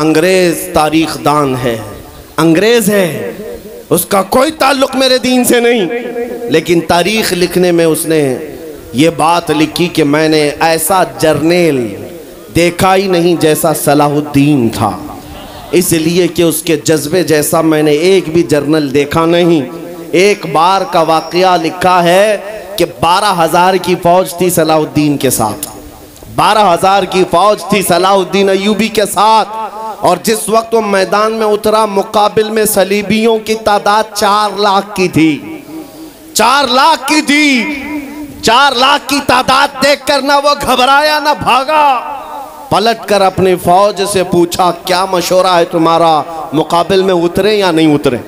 अंग्रेज़ तारीख दान है। अंग्रेज़ है। उसका कोई ताल्लुक मेरे दीन से नहीं। लेकिन तारीख लिखने में उसने ये बात लिखी कि मैंने ऐसा जर्नेल देखा ही नहीं जैसा सलाहुद्दीन था। इसलिए कि उसके जज्बे जैसा मैंने एक भी जर्नल देखा नहीं। एक बार का वाकया लिखा है कि बारह हज़ार की फौज थी सलाहुद्दीन के साथ। बारह हज़ार की फौज थी सलाहुद्दीन अयूबी के साथ। और जिस वक्त वो मैदान में उतरा, मुकाबिल में सलीबियों की तादाद चार लाख की थी। चार लाख की थी। चार लाख की तादाद देखकर ना वो घबराया, ना भागा। पलट कर अपनी फौज से पूछा, क्या मशवरा है तुम्हारा? मुकाबिल में उतरे या नहीं उतरे?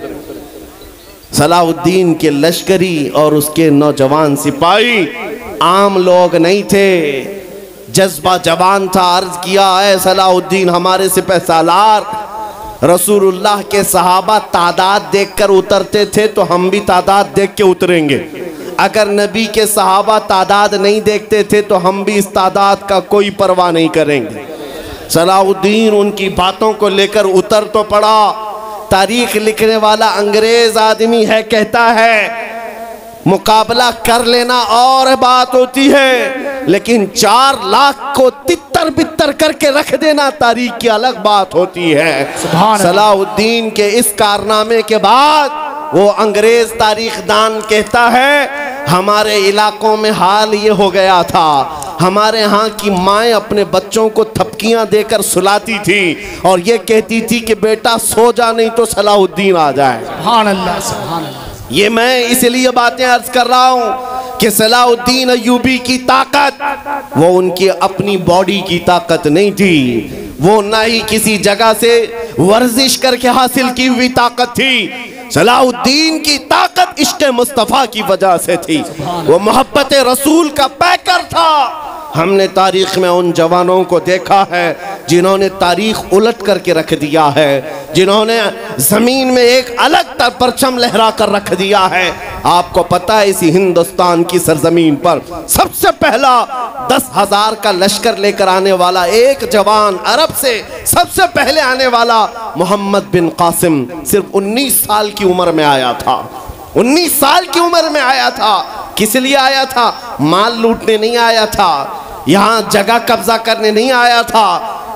सलाहुद्दीन के लश्करी और उसके नौजवान सिपाही आम लोग नहीं थे। जज्बा जवान था, अर्ज़ किया है सलाहुद्दीन, हमारे सिपह सालार, रसूलुल्लाह के सहाबा तादाद देखकर उतरते थे तो हम भी तादाद देख के उतरेंगे। अगर नबी के सहाबा तादाद नहीं देखते थे तो हम भी इस तादाद का कोई परवाह नहीं करेंगे। सलाहुद्दीन, उनकी बातों को लेकर उतर तो पड़ा। तारीख लिखने वाला अंग्रेज़ आदमी है, कहता है, मुकाबला कर लेना, और बात होती है। लेकिन चार लाख को तितर बितर करके रख देना तारीख की अलग बात होती है। सलाहुद्दीन के इस कारनामे के बाद वो अंग्रेज़ तारीख दान कहता है हमारे इलाकों में हाल ये हो गया था। हमारे यहाँ की माएँ अपने बच्चों को थपकियाँ देकर सुलाती थी और ये कहती थी कि बेटा सो जा नहीं तो सलाहुद्दीन आ जाए। ये मैं इसलिए बातें अर्ज़ कर रहा हूँ कि सलाउद्दीन अयूबी की ताकत, वो उनकी अपनी बॉडी की ताकत नहीं थी। वो ना ही किसी जगह से वर्जिश करके हासिल की हुई ताकत थी। सलाउद्दीन की ताकत इश्क मुस्तफ़ा की वजह से थी। वो मोहब्बत रसूल का पैकर था। हमने तारीख में उन जवानों को देखा है जिन्होंने तारीख उलट करके रख दिया है, जिन्होंने ज़मीन में एक अलग परचम लहरा कर रख दिया है। आपको पता है, इसी हिंदुस्तान की सरजमीन पर सबसे पहला दस हज़ार का लश्कर लेकर आने वाला एक जवान अरब से सबसे पहले आने वाला मोहम्मद बिन कासिम सिर्फ़ 19 साल की उम्र में आया था। 19 साल की उम्र में आया था। किस लिए आया था? माल लूटने नहीं आया था। यहाँ जगह कब्जा करने नहीं आया था।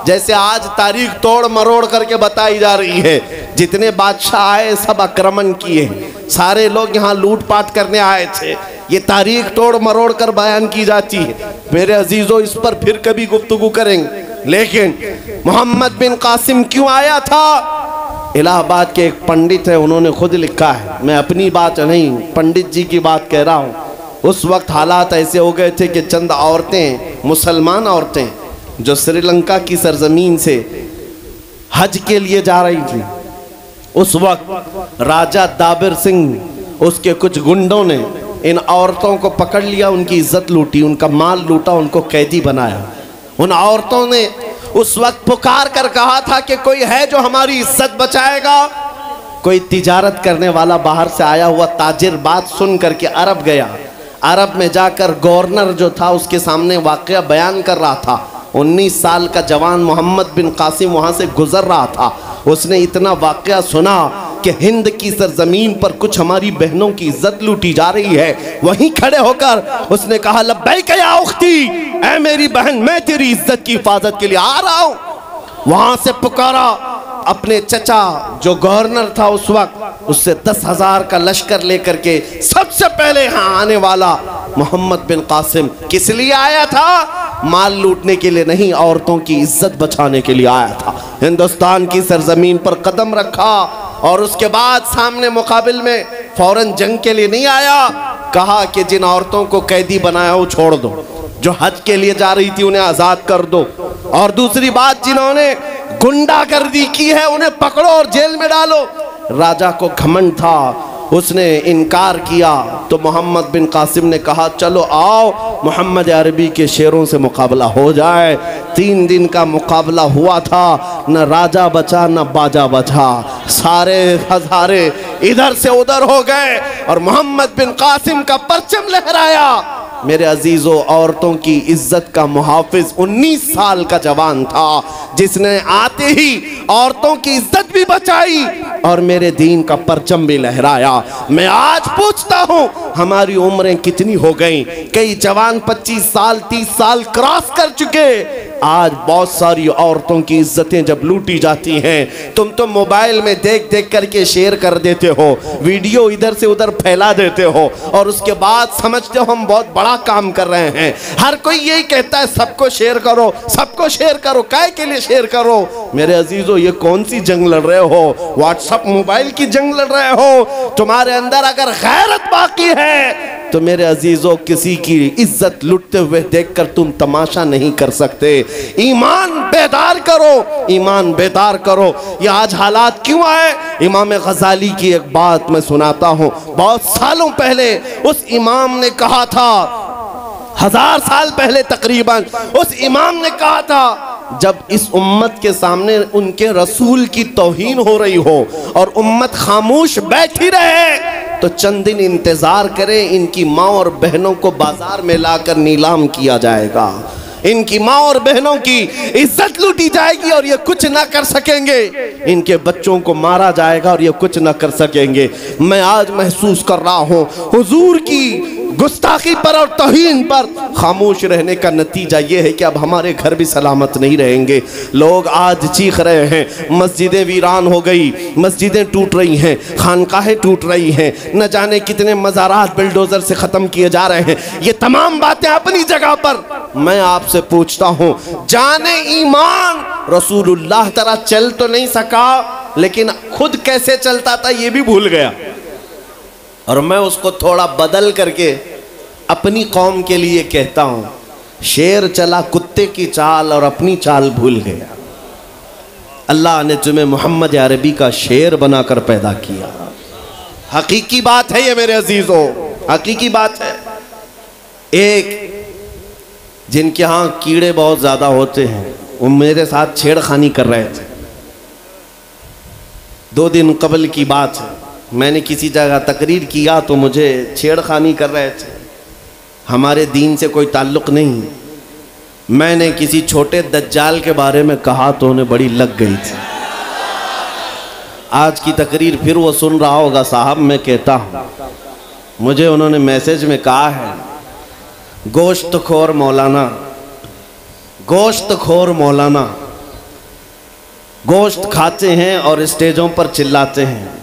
जैसे आज तारीख तोड़ मरोड़ करके बताई जा रही है, जितने बादशाह आए, सब आक्रमण किए सारे लोग यहाँ लूटपाट करने आए थे। ये तारीख तोड़ मरोड़ कर बयान की जाती है। मेरे अजीजों, इस पर फिर कभी गुफ्तगु करेंगे। लेकिन मोहम्मद बिन कासिम क्यों आया था? इलाहाबाद के एक पंडित है, उन्होंने खुद लिखा है। मैं अपनी बात नहीं, पंडित जी की बात कह रहा हूँ। उस वक्त हालात ऐसे हो गए थे कि चंद औरतें, मुसलमान औरतें जो श्रीलंका की सरजमीन से हज के लिए जा रही थी, उस वक्त राजा दाबिर सिंह, उसके कुछ गुंडों ने इन औरतों को पकड़ लिया, उनकी इज़्ज़त लूटी, उनका माल लूटा, उनको कैदी बनाया। उन औरतों ने उस वक्त पुकार कर कहा था कि कोई है जो हमारी इज़्ज़त बचाएगा? कोई तिजारत करने वाला बाहर से आया हुआ ताजिर बात सुन करके अरब गया। अरब में जाकर गवर्नर जो था, उसके सामने वाक़ बयान कर रहा था। 19 साल का जवान मोहम्मद बिन कासिम वहाँ से गुजर रहा था। उसने इतना वाक़ सुना कि हिंद की सरजमीन पर कुछ हमारी बहनों की इज़्ज़त लूटी जा रही है। वहीं खड़े होकर उसने कहा लब्बई क्या उख्ती, ऐ मेरी बहन, मैं तेरी इज़्ज़त की हिफाजत के लिए आ रहा हूँ। वहाँ से पुकारा, अपने चचा, जो गवर्नर था उस वक्त, उससे दस हज़ार का लश्कर लेकर के सबसे पहले यहाँ आने वाला मोहम्मद बिन कासिम किस लिए आया था? माल लूटने के लिए नहीं, औरतों की इज़्ज़त बचाने के लिए आया था। हिंदुस्तान की सरजमीन पर कदम रखा और उसके बाद सामने मुकाबिल में फ़ौरन जंग के लिए नहीं आया। कहा कि जिन औरतों को कैदी बनाया, वो छोड़ दो। जो हज के लिए जा रही थी, उन्हें आज़ाद कर दो। और दूसरी बात, जिन्होंने गुंडागर्दी की है, उन्हें पकड़ो और जेल में डालो। राजा को घमंड था उसने इनकार किया। तो मोहम्मद बिन कासिम ने कहा, चलो आओ, मोहम्मद अरबी के शेरों से मुकाबला हो जाए। तीन दिन का मुकाबला हुआ था, न राजा बचा, न बाजा बचा। सारे हजारे इधर से उधर हो गए और मोहम्मद बिन कासिम का परचम लहराया। मेरे अजीजों, औरतों की इज़्ज़त का मुहाफिज 19 साल का जवान था। जिसने आते ही औरतों की इज़्ज़त भी बचाई और मेरे दीन का परचम भी लहराया। मैं आज पूछता हूँ, हमारी उम्रें कितनी हो गई? कई जवान 25 साल 30 साल क्रॉस कर चुके। आज बहुत सारी औरतों की इज्जतें जब लूटी जाती हैं, तुम तो मोबाइल में देख देख करके शेयर कर देते हो, वीडियो इधर से उधर फैला देते हो और उसके बाद समझते हो हम बहुत बड़ा काम कर रहे हैं। हर कोई यही कहता है, सबको शेयर करो, सबको शेयर करो, काय के लिए शेयर करो। मेरे अजीजों, ये कौन सी जंग लड़ रहे हो? व्हाट्सअप मोबाइल की जंग लड़ रहे हो? तुम्हारे अंदर अगर गैरत बाकी है तो मेरे अजीजों, किसी की इज़्ज़त लुटते हुए देखकर तुम तमाशा नहीं कर सकते। ईमान बेदार करो। ईमान बेदार करो। ये आज हालात क्यों आए? इमाम गजाली की एक बात मैं सुनाता हूँ। बहुत सालों पहले उस इमाम ने कहा था हज़ार साल पहले तकरीबन, उस इमाम ने कहा था, जब इस उम्मत के सामने उनके रसूल की तोहीन हो रही हो और उम्मत खामोश बैठी रहे तो चंद दिन इंतज़ार करें, इनकी माँ और बहनों को बाज़ार में लाकर नीलाम किया जाएगा। इनकी माँ और बहनों की इज़्ज़त लूटी जाएगी और ये कुछ ना कर सकेंगे। इनके बच्चों को मारा जाएगा और ये कुछ ना कर सकेंगे। मैं आज महसूस कर रहा हूँ, हुजूर की गुस्ताखी पर और तोहीन पर खामोश रहने का नतीजा ये है कि अब हमारे घर भी सलामत नहीं रहेंगे। लोग आज चीख रहे हैं, मस्जिदें वीरान हो गई, मस्जिदें टूट रही हैं, खानकाहें टूट रही हैं, न जाने कितने मज़ारात बिल्डोज़र से ख़त्म किए जा रहे हैं। ये तमाम बातें अपनी जगह पर। मैं आपसे पूछता हूँ, जाने ईमान, रसूलुल्लाह तरह चल तो नहीं सका, लेकिन खुद कैसे चलता था ये भी भूल गया। और मैं उसको थोड़ा बदल करके अपनी कौम के लिए कहता हूँ, शेर चला कुत्ते की चाल और अपनी चाल भूल गया। अल्लाह ने तुम्हें मोहम्मद अरबी का शेर बनाकर पैदा किया। हकीकी बात है ये मेरे अजीज़ों, हकीकी बात है। एक, जिनके यहाँ कीड़े बहुत ज़्यादा होते हैं, वो मेरे साथ छेड़खानी कर रहे थे। दो दिन कबल की बात है, मैंने किसी जगह तकरीर किया तो मुझे छेड़खानी कर रहे थे। हमारे दीन से कोई ताल्लुक़ नहीं। मैंने किसी छोटे दज्जाल के बारे में कहा तो उन्हें बड़ी लग गई थी। आज की तकरीर फिर वो सुन रहा होगा, साहब, मैं कहता हूँ, मुझे उन्होंने मैसेज में कहा है गोश्त खोर मौलाना गोश्त खोर मौलाना, गोश्त खाते हैं और स्टेजों पर चिल्लाते हैं।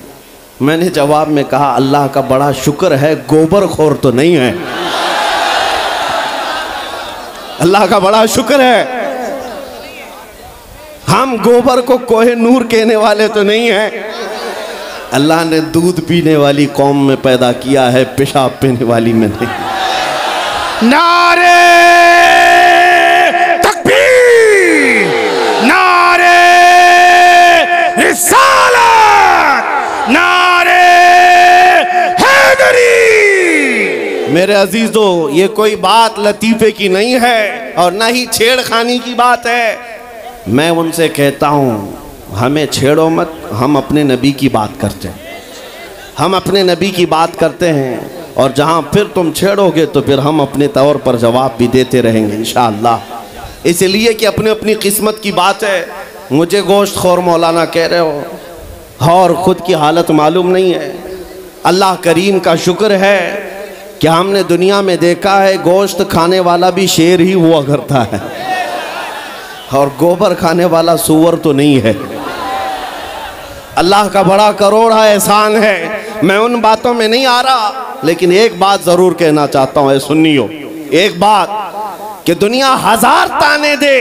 मैंने जवाब में कहा, अल्लाह का बड़ा शुक्र है गोबर खोर तो नहीं है। अल्लाह का बड़ा शुक्र है। हम गोबर को कोहे नूर कहने वाले तो नहीं है। अल्लाह ने दूध पीने वाली कौम में पैदा किया है, पेशाब पीने वाली में नहीं। नारे तकबीर नारे रिसालत नारे हैदरी मेरे अजीजों, ये कोई बात लतीफ़े की नहीं है और ना ही छेड़खानी की बात है। मैं उनसे कहता हूँ, हमें छेड़ो मत, हम अपने नबी की बात करते हैं। हम अपने नबी की बात करते हैं और जहाँ फिर तुम छेड़ोगे तो फिर हम अपने तौर पर जवाब भी देते रहेंगे इन इसलिए कि अपनी अपनी किस्मत की बात है। मुझे गोश्त खोर मौलाना कह रहे हो, और ख़ुद की हालत मालूम नहीं है। अल्लाह करीम का शुक्र है कि हमने दुनिया में देखा है, गोश्त खाने वाला भी शेर ही हुआ करता है। और गोबर खाने वाला सुअर तो नहीं है। अल्लाह का बड़ा करोड़ा एहसान है। मैं उन बातों में नहीं आ रहा, लेकिन एक बात ज़रूर कहना चाहता हूँ सुनियो। एक बात कि दुनिया हज़ार ताने दे,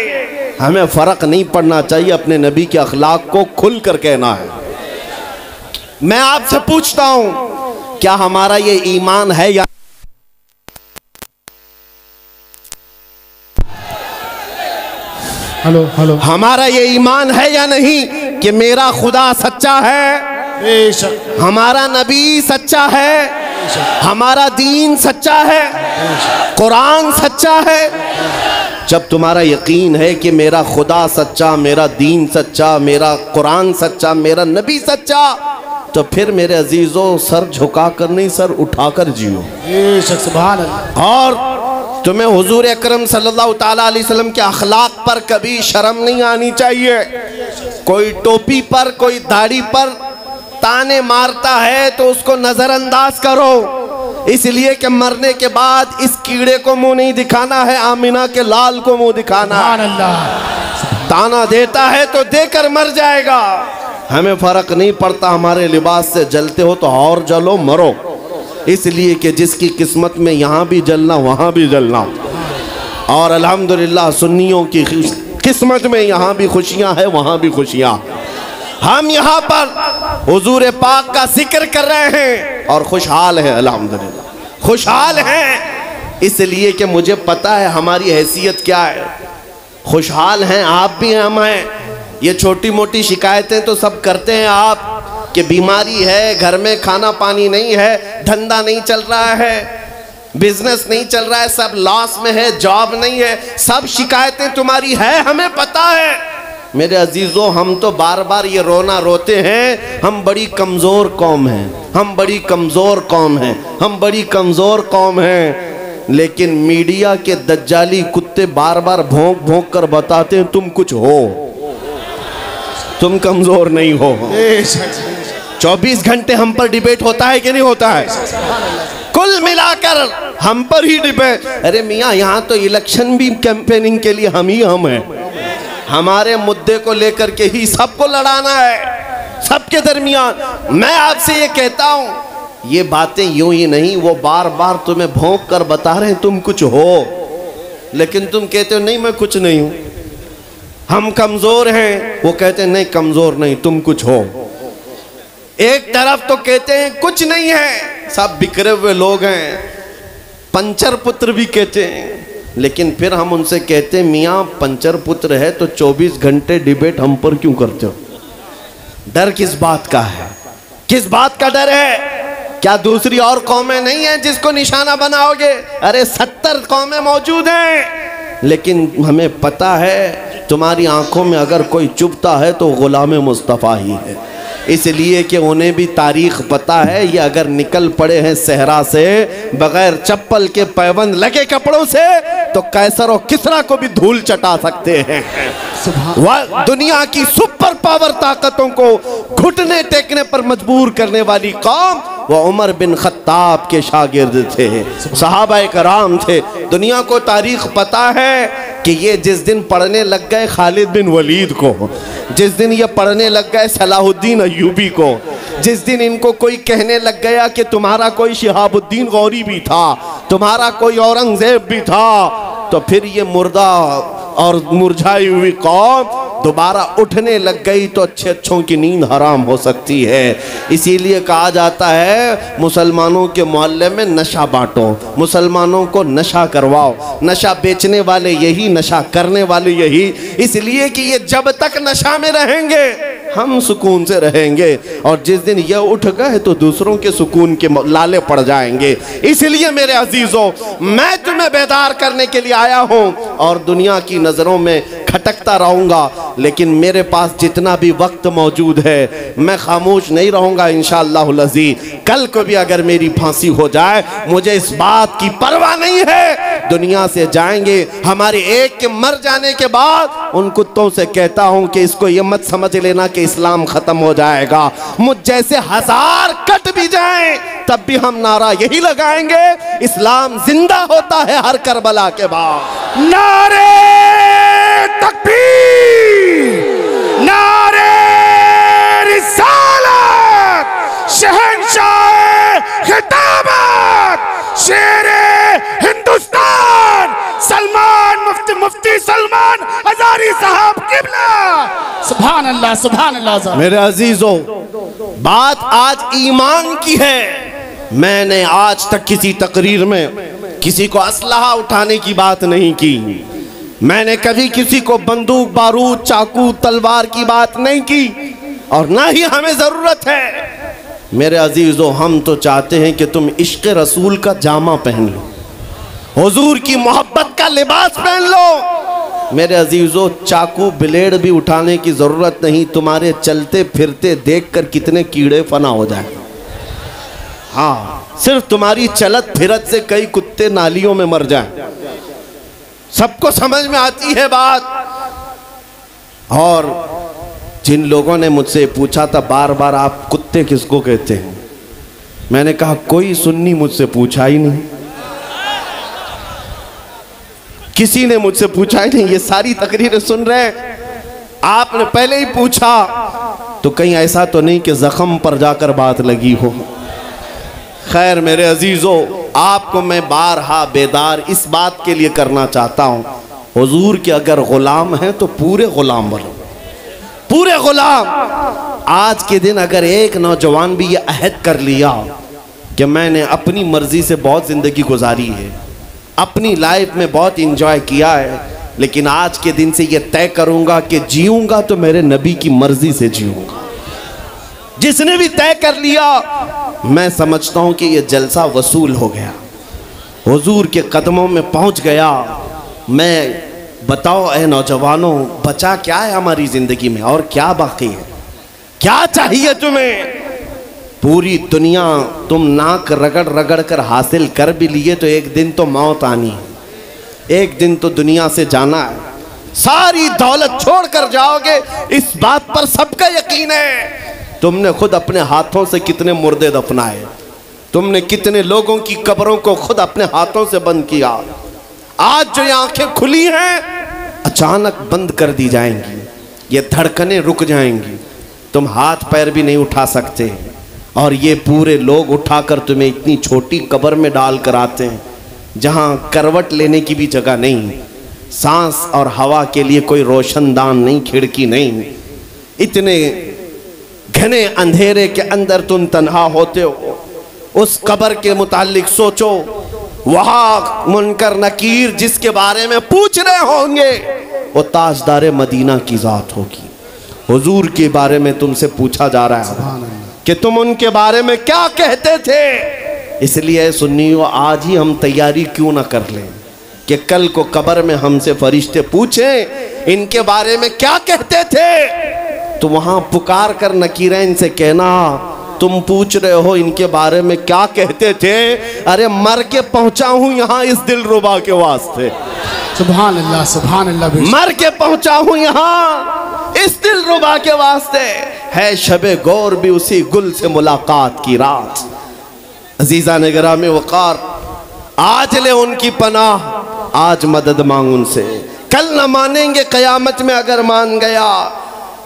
हमें फ़र्क नहीं पड़ना चाहिए अपने नबी के अखलाक को खुल कर कहना है। मैं आपसे पूछता हूँ, क्या हमारा ये ईमान है या हेलो हेलो हमारा ये ईमान है या नहीं कि मेरा खुदा सच्चा है? हमारा नबी सच्चा है? हमारा दीन सच्चा है? कुरान सच्चा है? जब तुम्हारा यकीन है कि मेरा खुदा सच्चा मेरा दीन सच्चा मेरा कुरान सच्चा मेरा नबी सच्चा तो फिर मेरे अजीज़ों सर झुका कर नहीं सर उठाकर जियो। बेशक और तुम्हें हुजूर अकरम सल्लल्लाहु अलैहि वसल्लम के अखलाक पर कभी शर्म नहीं आनी चाहिए। कोई टोपी पर कोई दाढ़ी पर ताने मारता है तो उसको नजरअंदाज करो। इसलिए कि मरने के बाद इस कीड़े को मुँह नहीं दिखाना है आमिना के लाल को मुँह दिखाना है। ताना देता है तो देकर मर जाएगा। हमें फ़र्क नहीं पड़ता हमारे लिबास से जलते हो तो और जलो मरो। इसलिए कि जिसकी किस्मत में यहाँ भी जलना, वहाँ भी जलना। और अल्हम्दुलिल्लाह सुन्नियों की किस्मत में यहाँ भी खुशियाँ हैं, वहाँ भी खुशियाँ। हम यहाँ पर हुजूर पाक का ज़िक्र कर रहे हैं और खुशहाल हैं, अल्हम्दुलिल्लाह। खुशहाल हैं। इसलिए कि मुझे पता है हमारी हैसियत क्या है। खुशहाल हैं, आप भी हम हैं। ये छोटी मोटी शिकायतें तो सब करते हैं आप। कि बीमारी है, घर में खाना पानी नहीं है, धंधा नहीं चल रहा है बिज़नेस नहीं चल रहा है, सब लॉस में है जॉब नहीं है, सब शिकायतें तुम्हारी है, हमें पता है। मेरे अजीजों, हम तो बार बार ये रोना रोते हैं, हम बड़ी कमज़ोर कौम हैं, हम बड़ी कमज़ोर कौम हैं, हम बड़ी कमज़ोर कौम हैं। लेकिन मीडिया के दज्जाली कुत्ते बार बार भोंक भोंक कर बताते हैं, तुम कुछ हो, तुम कमज़ोर नहीं हो। बेशक चौबीस घंटे हम पर डिबेट होता है कि नहीं होता है? कुल मिलाकर हम पर ही डिबेट अरे मियाँ, यहाँ तो इलेक्शन भी कैंपेनिंग के लिए हम ही हम हैं। हमारे मुद्दे को लेकर के ही सबको लड़ाना है। सबके दरमियान। मैं आपसे ये कहता हूँ, ये बातें यूँ ही नहीं, वो बार बार तुम्हें भोंक कर बता रहे हैं, तुम कुछ हो। लेकिन तुम कहते हो, नहीं, मैं कुछ नहीं हूँ। हम कमज़ोर हैं, वो कहते हैं, नहीं, कमज़ोर नहीं, तुम कुछ हो। एक तरफ़ तो कहते हैं, कुछ नहीं है। सब बिखरे हुए लोग हैं। पंचर पुत्र भी कहते हैं। लेकिन फिर हम उनसे कहते हैं, मियाँ, पंचर पुत्र है तो 24 घंटे डिबेट हम पर क्यों करते हो? डर किस बात का है? किस बात का डर है? क्या दूसरी और कौमें नहीं है जिसको निशाना बनाओगे? अरे सत्तर कौमें मौजूद हैं। लेकिन हमें पता है, तुम्हारी आँखों में अगर कोई चुभता है तो गुलाम मुस्तफ़ा ही है। इसलिए कि उन्हें भी तारीख पता है ये अगर निकल पड़े हैं सहरा से बगैर चप्पल के पैबंद लगे कपड़ों से तो कैसर और किसरा को भी धूल चटा सकते हैं। वह दुनिया की सुपर पावर ताकतों को घुटने टेकने पर मजबूर करने वाली कौम वह उमर बिन खत्ताब के शागिर्द थे। सहाबा कराम थे। दुनिया को तारीख पता है कि ये जिस दिन पढ़ने लग गए खालिद बिन वलीद को, जिस दिन ये पढ़ने लग गए सलाहुद्दीन अयूबी को, जिस दिन इनको कोई कहने लग गया कि तुम्हारा कोई शिहाबुद्दीन गौरी भी था, तुम्हारा कोई औरंगज़ेब भी था तो फिर ये मुर्दा और मुरझाई हुई कौम दोबारा उठने लग गई तो अच्छे अच्छों की नींद हराम हो सकती है। इसीलिए कहा जाता है, मुसलमानों के मोहल्ले में नशा बांटो, मुसलमानों को नशा करवाओ। नशा बेचने वाले यही, नशा करने वाले यही। इसलिए कि ये जब तक नशा में रहेंगे हम सुकून से रहेंगे। और जिस दिन यह उठ गए तो दूसरों के सुकून के लाले पड़ जाएँगे। इसलिए मेरे अजीजों, मैं तुम्हें बेदार करने के लिए आया हूँ और दुनिया की नज़रों में खटकता रहूँगा। लेकिन मेरे पास जितना भी वक्त मौजूद है, मैं खामोश नहीं रहूँगा इन लजीज कल को भी अगर मेरी फांसी हो जाए, मुझे इस बात की परवाह नहीं है दुनिया से जाएँगे, हमारे एक के मर जाने के बाद उन कुत्तों से कहता हूँ कि इसको ये मत समझ लेना कि इस्लाम खत्म हो जाएगा। मुझ जैसे हज़ार कट भी जाए, तब भी हम नारा यही लगाएँगे, इस्लाम ज़िंदा होता है हर करबला के बाद। नारे तकबीर, नारे शहंशाह खिताबत शेर हिंदुस्तान। सलमान मुफ्ती मुफ्ती सलमान, हजारी साहब किबला। सुभान अल्लाह सुभान अल्लाह मेरे अजीजों, बात आज ईमान की है। मैंने आज तक किसी तकरीर में किसी को असलहा उठाने की बात नहीं की। मैंने कभी किसी को बंदूक, बारूद, चाकू, तलवार की बात नहीं की। और ना ही हमें ज़रूरत है। मेरे अजीज़ो, हम तो चाहते हैं कि तुम इश्क रसूल का जामा पहन लो। हुजूर की मोहब्बत का लिबास पहन लो। मेरे अजीज़ों, चाकू ब्लेड भी उठाने की ज़रूरत नहीं, तुम्हारे चलते फिरते देखकर कितने कीड़े फना हो जाए। हाँ सिर्फ़ तुम्हारी चलत फिरत से कई कुत्ते नालियों में मर जाए। सबको समझ में आती है बात। और जिन लोगों ने मुझसे पूछा था बार बार आप कुत्ते किसको कहते हैं? मैंने कहा, कोई सुन्नी मुझसे पूछा ही नहीं। किसी ने मुझसे पूछा ही नहीं, ये सारी तकरीरें सुन रहे आपने पहले ही पूछा तो कहीं ऐसा तो नहीं कि जख्म पर जाकर बात लगी हो। खैर मेरे अजीजों, आपको मैं बारहा बेदार इस बात के लिए करना चाहता हूँ। हुजूर के अगर गुलाम हैं तो पूरे गुलाम बनो। पूरे गुलाम। आज के दिन अगर एक नौजवान भी ये अहद कर लिया कि मैंने अपनी मर्ज़ी से बहुत ज़िंदगी गुजारी है, अपनी लाइफ में बहुत इंजॉय किया है, लेकिन आज के दिन से ये तय करूँगा कि जीऊँगा तो मेरे नबी की मर्ज़ी से जीऊँगा। जिसने भी तय कर लिया, मैं समझता हूँ कि ये जलसा वसूल हो गया। हुजूर के कदमों में पहुँच गया। मैं बताओ ए नौजवानों बचा क्या है हमारी ज़िंदगी में और क्या बाकी है? क्या चाहिए तुम्हें? पूरी दुनिया तुम नाक रगड़ रगड़ कर हासिल कर भी लिए तो एक दिन तो मौत आनी है। एक दिन तो दुनिया से जाना है। सारी दौलत छोड़ कर जाओगे इस बात पर सबका यकीन है। तुमने खुद अपने हाथों से कितने मुर्दे दफनाए? तुमने कितने लोगों की कब्रों को खुद अपने हाथों से बंद किया? आज जो ये आँखें खुली हैं, अचानक बंद कर दी जाएँगी। ये धड़कनें रुक जाएँगी। तुम हाथ पैर भी नहीं उठा सकते। और ये पूरे लोग उठाकर तुम्हें इतनी छोटी कब्र में डाल कर आते हैं, जहाँ करवट लेने की भी जगह नहीं। सांस और हवा के लिए कोई रोशनदान नहीं, खिड़की नहीं। इतने घने अंधेरे के अंदर तुम तन्हा होते हो। उस कब्र के मुतालिक सोचो वहाँ मुनकर नकीर जिसके बारे में पूछ रहे होंगे वो ताजदार मदीना की जात होगी। हुजूर के बारे में तुमसे पूछा जा रहा है कि तुम उनके बारे में क्या कहते थे? इसलिए सुन्नियों आज ही हम तैयारी क्यों ना कर लें कि कल को कबर में हमसे फरिश्ते पूछें इनके बारे में क्या कहते थे? तो वहाँ पुकार कर नकीरें इनसे कहना तुम पूछ रहे हो इनके बारे में क्या कहते थे? अरे मर के पहुँचा हूँ यहाँ इस दिल रुबा के वास्ते। सुभान अल्लाह सुभान अल्लाह मर के पहुँचा हूँ यहाँ इस दिल रुबा के वास्ते। है शबे गौर भी उसी गुल से मुलाकात की रात। अजीजा नगरा में वकार आज ले उनकी पनाह आज मदद मांग उनसे। कल न मानेंगे कयामत में अगर मान गया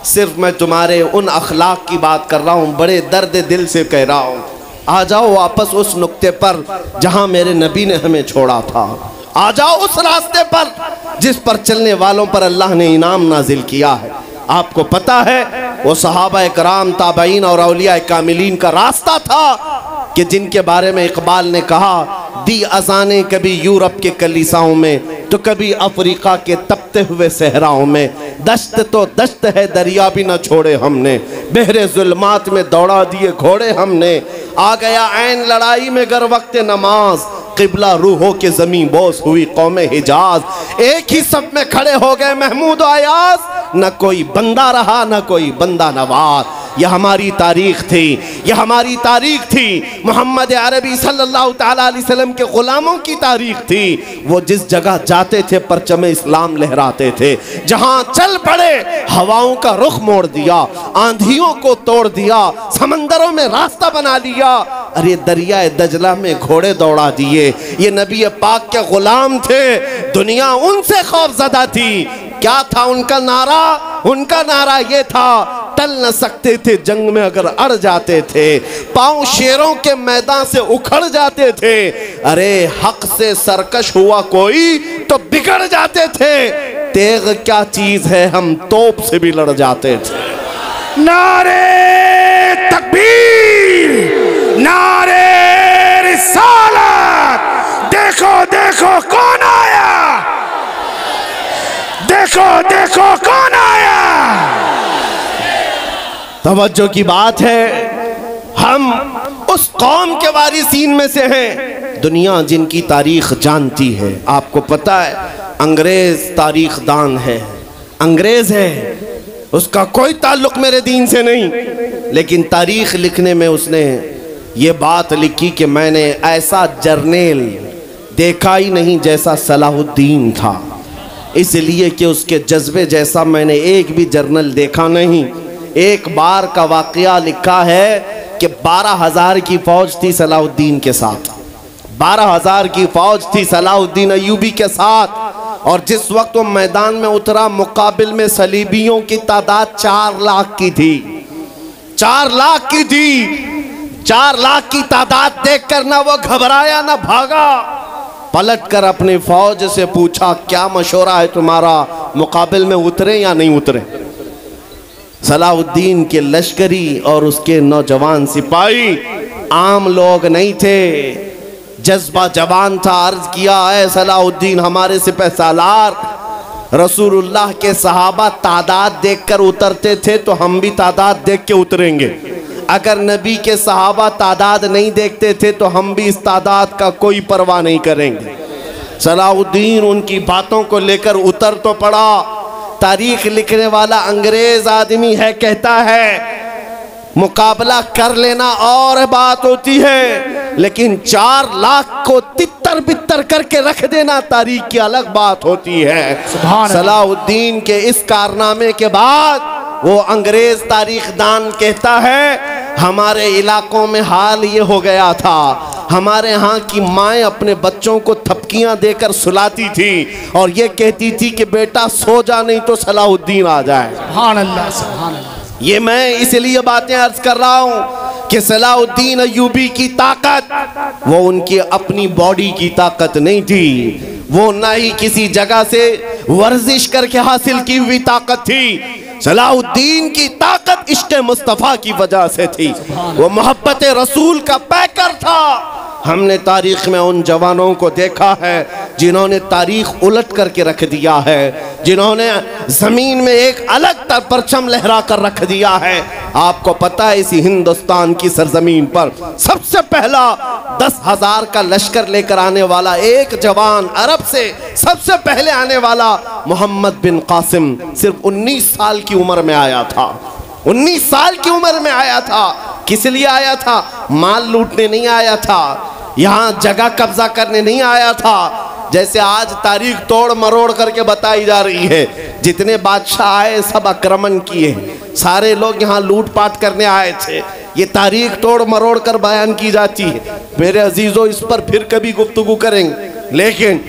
सिर्फ़ मैं तुम्हारे उन अखलाक की बात कर रहा हूँ, बड़े दर्द दिल से कह रहा हूँ। आ जाओ वापस उस नुक्ते पर जहाँ मेरे नबी ने हमें छोड़ा था। आ जाओ उस रास्ते पर जिस पर चलने वालों पर अल्लाह ने इनाम नाजिल किया है। आपको पता है, वो सहाबा कराम ताबईन और अलिया कामिलीन का रास्ता था कि जिनके बारे में इकबाल ने कहा दी अजाने कभी यूरोप के कलीसाओं में तो कभी अफ्रीका के तपते हुए सहराओं में। दश्त तो दश्त है, दरिया भी न छोड़े हमने। बहरे जुल्मात में दौड़ा दिए घोड़े हमने। आ गया ऐन लड़ाई में गर वक्त नमाज़। किबला रूहों के जमी बोस हुई कौम हिजाज। एक ही सब में खड़े हो गए महमूद आयाज। न कोई बंदा रहा, न कोई बंदा नवाज़। यह हमारी तारीख थी, यह हमारी तारीख थी। मोहम्मद अरबी सल्लल्लाहु अलैहि वसल्लम के ग़ुलामों की तारीख थी। वो जिस जगह जाते थे, परचम इस्लाम लहराते थे। जहाँ चल पड़े, हवाओं का रुख मोड़ दिया, आंधियों को तोड़ दिया, समंदरों में रास्ता बना लिया। अरे दरिया दजला में घोड़े दौड़ा दिए। ये नबी पाक के गुलाम थे। दुनिया उनसे खौफजदा थी। क्या था उनका नारा? उनका नारा ये था, टल न सकते थे जंग में अगर अड़ जाते थे, पाँव शेरों के मैदान से उखड़ जाते थे। अरे, हक से सरकश हुआ कोई तो बिगड़ जाते थे। तेग क्या चीज़ है, हम तोप से भी लड़ जाते थे। नारे तकबीर, नारे रिसालत। देखो देखो, कौन आया? देखो देखो, कौन आया? तवज्जो की बात है, हम उस कौम के वारिसीन में से हैं। दुनिया जिनकी तारीख जानती है, आपको पता है, अंग्रेज़ तारीख दान है। अंग्रेज़ है, उसका कोई ताल्लुक मेरे दीन से नहीं। लेकिन तारीख लिखने में उसने ये बात लिखी कि मैंने ऐसा जर्नेल देखा ही नहीं जैसा सलाहुद्दीन था। इसलिए कि उसके जज्बे जैसा मैंने एक भी जर्नल देखा नहीं। एक बार का वाकया लिखा है कि बारह हज़ार की फौज थी सलाउद्दीन के साथ। बारह हज़ार की फौज थी सलाउद्दीन अयूबी के साथ। और जिस वक्त वो मैदान में उतरा, मुकाबिल में सलीबियों की तादाद चार लाख की थी। चार लाख की थी। चार लाख की तादाद देखकर ना वो घबराया, ना भागा। पलट कर अपनी फौज से पूछा, क्या मशोरा है तुम्हारा? मुकाबिल में उतरे या नहीं उतरे? सलाउद्दीन के लश्करी और उसके नौजवान सिपाही आम लोग नहीं थे। जज्बा जवान था, अर्ज़ किया है सलाउद्दीन हमारे सिपह सालार, रसूलुल्लाह के सहाबा तादाद देखकर उतरते थे तो हम भी तादाद देख के उतरेंगे। अगर नबी के सहाबा तादाद नहीं देखते थे तो हम भी इस तादाद का कोई परवाह नहीं करेंगे। सलाउद्दीन उनकी बातों को लेकर उतर तो पड़ा। तारीख लिखने वाला अंग्रेज़ आदमी है कहता है मुकाबला कर लेना और बात होती है लेकिन चार लाख को तितर बितर करके रख देना तारीख की अलग बात होती है। सलाउद्दीन के इस कारनामे के बाद वो अंग्रेज़ तारीख दान कहता है हमारे इलाकों में हाल ये हो गया था। हमारे यहाँ की माएँ अपने बच्चों को थपकियाँ देकर सुलाती थी और ये कहती थी कि बेटा सो जा नहीं तो सलाहुद्दीन आ जाए। ये मैं इसलिए बातें अर्ज़ कर रहा हूँ कि सलाहुद्दीन अयूबी की ताकत वो उनकी अपनी बॉडी की ताकत नहीं थी। वो ना ही किसी जगह से वर्जिश करके हासिल की हुई ताकत थी सलाउद्दीन की ताकत इश्क मुस्तफ़ा की वजह से थी। वो मोहब्बत रसूल का पैकर था। हमने तारीख में उन जवानों को देखा है, जिन्होंने तारीख उलट करके रख दिया है, जिन्होंने ज़मीन में एक अलग परचम लहरा कर रख दिया है। आपको पता है, इसी हिंदुस्तान की सरजमीन पर सबसे पहला दस हज़ार का लश्कर लेकर आने वाला एक जवान अरब से सबसे पहले आने वाला मोहम्मद बिन कासिम सिर्फ़ 19 साल की उम्र में आया था। 19 साल की उम्र में आया था। किस लिए आया था? माल लूटने नहीं आया था। यहाँ जगह कब्जा करने नहीं आया था। जैसे आज तारीख तोड़ मरोड़ करके बताई जा रही है, जितने बादशाह आए, सब आक्रमण किए। सारे लोग यहाँ लूटपाट करने आए थे। ये तारीख तोड़ मरोड़ कर बयान की जाती है। मेरे अजीजों, इस पर फिर कभी गुफ्तगु करेंगे। लेकिन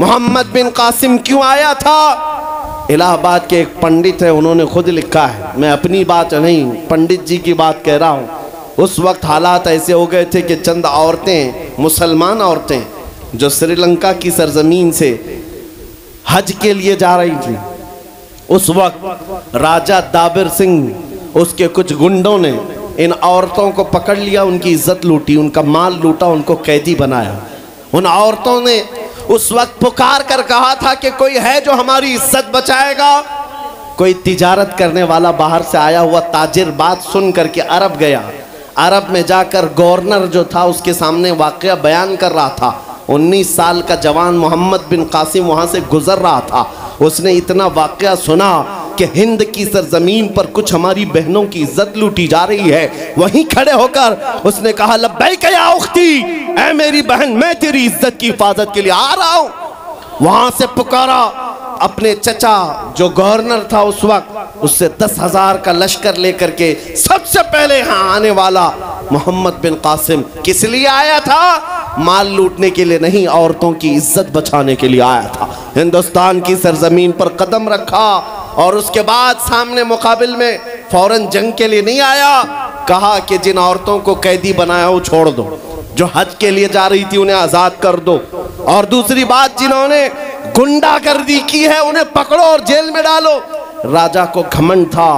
मोहम्मद बिन कासिम क्यों आया था? इलाहाबाद के एक पंडित है, उन्होंने खुद लिखा है। मैं अपनी बात नहीं, पंडित जी की बात कह रहा हूँ। उस वक्त हालात ऐसे हो गए थे कि चंद औरतें, मुसलमान औरतें, जो श्रीलंका की सरजमीन से हज के लिए जा रही थी, उस वक्त राजा दाबिर सिंह, उसके कुछ गुंडों ने इन औरतों को पकड़ लिया, उनकी इज़्ज़त लूटी, उनका माल लूटा, उनको कैदी बनाया। उन औरतों ने उस वक्त पुकार कर कहा था कि कोई है जो हमारी इज़्ज़त बचाएगा? कोई तिजारत करने वाला बाहर से आया हुआ ताजिर बात सुन करके अरब गया। अरब में जाकर गवर्नर जो था, उसके सामने वाक़ बयान कर रहा था। 19 साल का जवान मोहम्मद बिन कासिम वहाँ से गुजर रहा था। उसने इतना वाक़ सुना कि हिंद की सरजमीन पर कुछ हमारी बहनों की इज़्ज़त लूटी जा रही है। वहीं खड़े होकर उसने कहा लब्बई क्या उख्ती मेरी बहन, मैं तेरी इज़्ज़त की हिफाजत के लिए आ रहा हूँ। वहाँ से पुकारा अपने चचा जो गवर्नर था उस वक्त, उससे दस हज़ार का लश्कर लेकर के सबसे पहले यहाँ आने वाला मोहम्मद बिन कासिम किस लिए आया था? माल लूटने के लिए नहीं, औरतों की इज़्ज़त बचाने के लिए आया था। हिंदुस्तान की सरजमीन पर कदम रखा और उसके बाद सामने मुकाबिल में फ़ौरन जंग के लिए नहीं आया। कहा कि जिन औरतों को कैदी बनाया वो छोड़ दो। जो हज के लिए जा रही थी, उन्हें आज़ाद कर दो। और दूसरी बात जिन्होंने गुंडागर्दी की है, उन्हें पकड़ो और जेल में डालो। राजा को घमंड था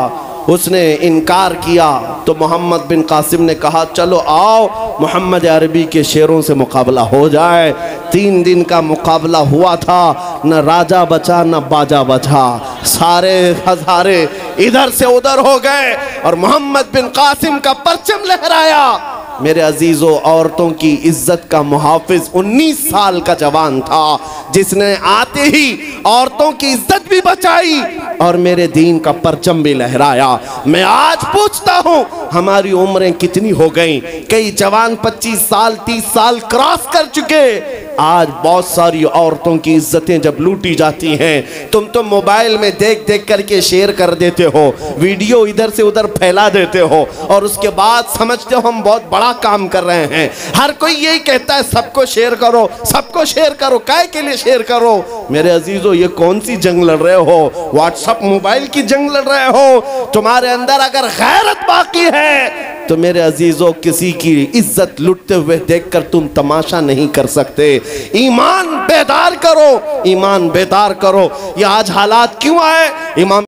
उसने इनकार किया। तो मोहम्मद बिन कासिम ने कहा, चलो आओ, मोहम्मद अरबी के शेरों से मुकाबला हो जाए। तीन दिन का मुकाबला हुआ था, न राजा बचा, न बाजा बचा। सारे हजारे इधर से उधर हो गए और मोहम्मद बिन कासिम का परचम लहराया। मेरे अजीज़ों, औरतों की इज़्ज़त का मुहाफिज 19 साल का जवान था, जिसने आते ही औरतों की इज़्ज़त भी बचाई। और मेरे दीन का परचम भी लहराया। मैं आज पूछता हूँ हमारी उम्रें कितनी हो गई? कई जवान 25 साल 30 साल क्रॉस कर चुके। आज बहुत सारी औरतों की इज्जतें जब लूटी जाती हैं, तुम तो मोबाइल में देख देख करके शेयर कर देते हो, वीडियो इधर से उधर फैला देते हो, और उसके बाद समझते हो हम बहुत बड़ा काम कर रहे हैं। हर कोई यही कहता है, सबको शेयर करो, सबको शेयर करो, काय के लिए शेयर करो? मेरे अजीजों, ये कौन सी जंग लड़ रहे हो? व्हाट्सअप मोबाइल की जंग लड़ रहे हो? तुम्हारे अंदर अगर गैरत बाकी है। तो मेरे अजीजों, किसी की इज़्ज़त लुटते हुए देखकर तुम तमाशा नहीं कर सकते। ईमान बेदार करो, ईमान बेदार करो। ये आज हालात क्यों आए? इमाम